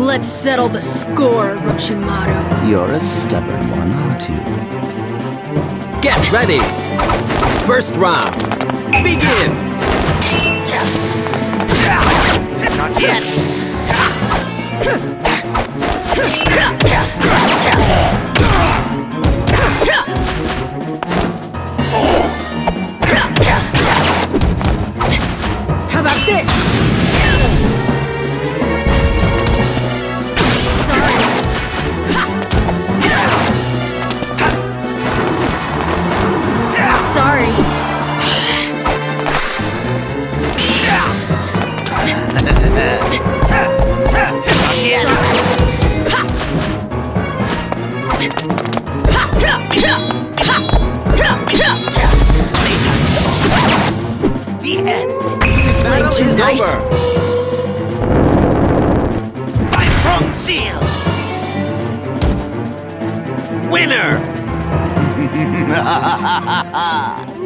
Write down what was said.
Let's settle the score, Orochimaru. You're a stubborn one, aren't you? Get ready! First round, begin! Not yet! The end! Battle is nice. over! By Bronze Seal! Winner!